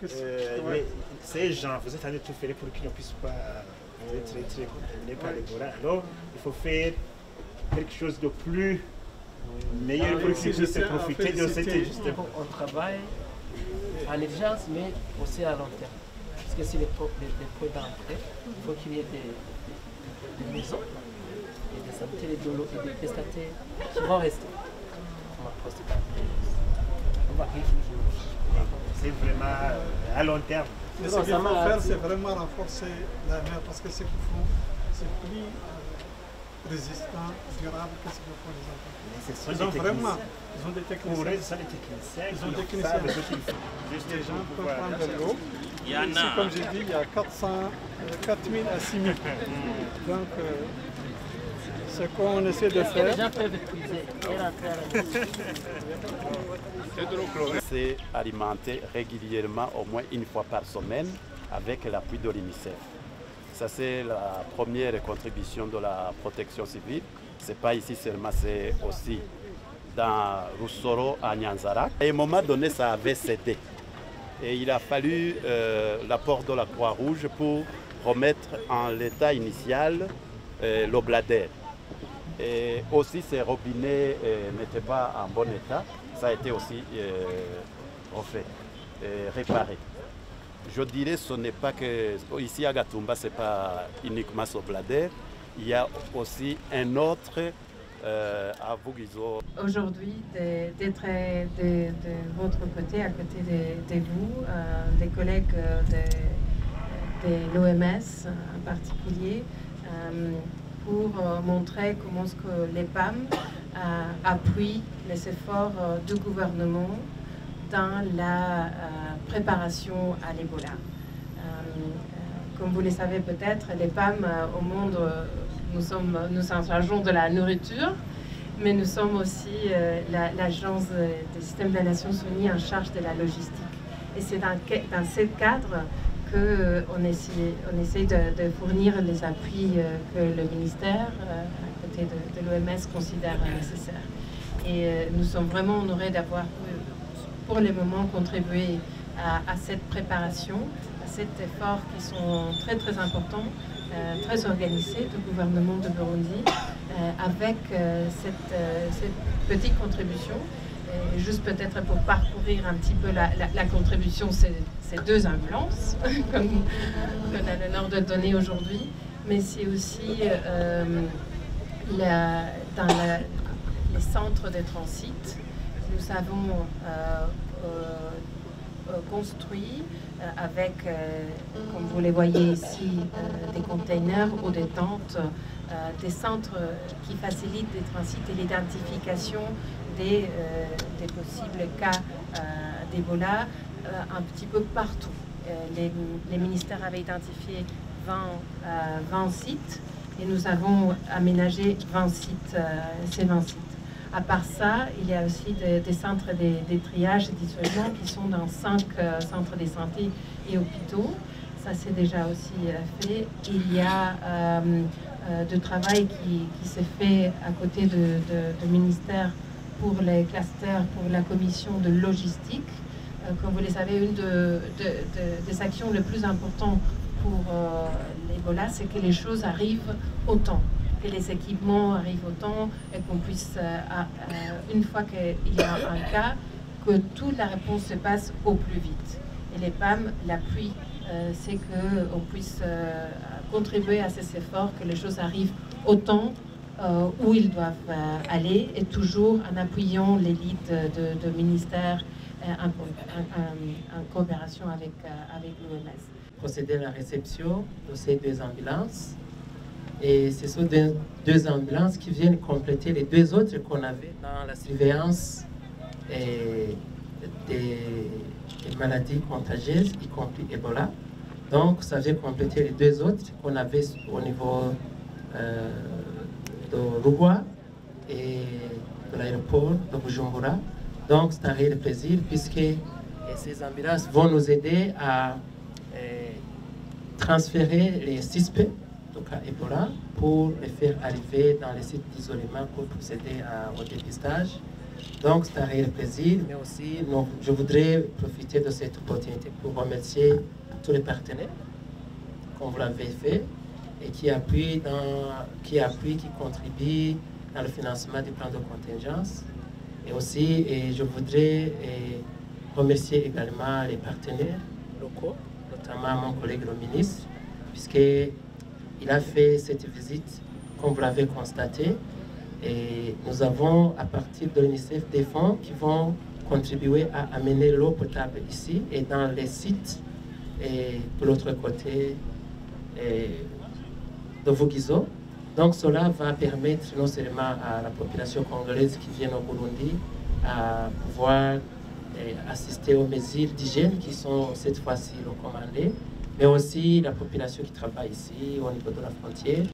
que Euh, ouais. ces gens, vous êtes en train de tout faire pour qu'ils ne puissent pas être très, très contaminés par l'Ebola. Alors, il faut faire quelque chose de plus meilleur Ah, pour qu'ils puissent profiter de cette justement. On travaille en urgence, mais aussi à long terme. Parce que si les, les, les points d'entrée, il faut qu'il y ait des, des- des maisons, et des et de l'eau et des prestataires qui vont rester. On va poster par On va réfléchir. C'est vraiment euh, à long terme. Mais ce qu'il faut faire, c'est vraiment renforcer la mer parce que ce qu'ils font, c'est plus euh, résistant, durable que ce que font les entreprises. Ils ont vraiment, ils ont des techniciens. Ils ont des techniciens. Juste Les gens peuvent prendre de l'eau. Il y en Ici, a. comme j'ai dit, il y a 400, euh, 4000 à 6000. Donc, euh, ce qu'on essaie de faire, et C'est alimenté régulièrement, au moins une fois par semaine, avec l'appui de l'UNICEF. Ça, c'est la première contribution de la protection civile. Ce n'est pas ici seulement, c'est aussi dans Roussoro, à Nyanzara. À un moment donné, ça avait cédé. Et il a fallu euh, l'apport de la Croix-Rouge pour remettre en l'état initial euh, l'obladère. Et aussi, ces robinets euh, n'étaient pas en bon état. Ça a été aussi euh, refait, euh, réparé. Je dirais ce n'est pas que ici à Gatumba, ce n'est pas uniquement ce bladère. Il y a aussi un autre euh, à Vugizo. aujourd'hui d'être de, de votre côté, à côté de, de vous, euh, des collègues de, de l'OMS en particulier, euh, pour euh, montrer comment ce que les PAM euh, appuient les efforts euh, du gouvernement dans la préparation à l'Ebola. Comme vous le savez peut-être, les PAM au monde, nous sommes, nous chargeons de la nourriture, mais nous sommes aussi la- l'agence des systèmes des Nations Unies en charge de la logistique. Et c'est dans, dans ce cadre qu'on essaie, on essaie de, fournir les appuis euh, que le ministère, euh, à côté de, l'OMS, considère nécessaires. Et euh, nous sommes vraiment honorés d'avoir, euh, pour le moment, contribué à, cette préparation, à cet effort qui sont très très importants, euh, très organisés du gouvernement de Burundi, euh, avec euh, euh, cette petite contribution. Juste peut-être pour parcourir un petit peu la, contribution, c'est deux comme qu'on a l'honneur de donner aujourd'hui, mais c'est aussi euh, dans les centres de transit. Nous avons euh, euh, construit avec, comme vous les voyez ici, des containers ou des tentes, des centres qui facilitent les transits et l'identification des, euh, des possibles cas euh, d'Ebola euh, un petit peu partout. Euh, les, les ministères avaient identifié 20, euh, 20 sites et nous avons aménagé 20 sites, euh, ces 20 sites. À part ça, il y a aussi des, des centres de, de triage et d'isolement qui sont dans cinq euh, centres de santé et hôpitaux. Ça, c'est déjà aussi euh, fait. Il y a euh, euh, du travail qui, qui s'est fait à côté de, de, de ministère pour les clusters, pour la commission de logistique. Euh, comme vous le savez, une de, de- de- des actions les plus importantes pour euh, l'Ebola, c'est que les choses arrivent au temps, que les équipements arrivent au temps et qu'on puisse, une fois qu'il y a un cas, que toute la réponse se passe au plus vite. Et les PAM, l'appui, euh, c'est qu'on puisse euh, contribuer à ces efforts, que les choses arrivent au temps euh, où ils doivent euh, aller et toujours en appuyant l'élite de, euh, en, coopération avec, euh, avec l'OMS. procéder à la réception de ces deux ambulances. Et ce sont deux, deux ambulances qui viennent compléter les deux autres qu'on avait dans la surveillance et des, des maladies contagieuses, y compris Ebola. Donc, ça vient compléter les deux autres qu'on avait au niveau euh, de Rouba et de l'aéroport de Bujumbura. Donc, c'est un réel plaisir puisque et ces ambulances vont nous aider à euh, transférer les suspects, donc à Ebola, pour les faire arriver dans les sites d'isolement pour procéder à- au dépistage Donc c'est un réel plaisir, mais aussi je voudrais profiter de cette opportunité pour remercier tous les partenaires, comme vous l'avez fait, et qui appuient, qui appuient, qui contribuent dans le financement du plan de contingence. Et aussi, et je voudrais remercier également les partenaires locaux, notamment mon collègue le ministre, puisqu'il a fait cette visite, comme vous l'avez constaté, nous avons, à partir de l'UNICEF, des fonds qui vont contribuer à amener l'eau potable ici et dans les sites et de l'autre côté de Vugizo. Donc cela va permettre non seulement à la population congolaise qui vient au Burundi à pouvoir assister aux mesures d'hygiène qui sont cette fois-ci recommandées, mais aussi la population qui travaille ici au niveau de la frontière.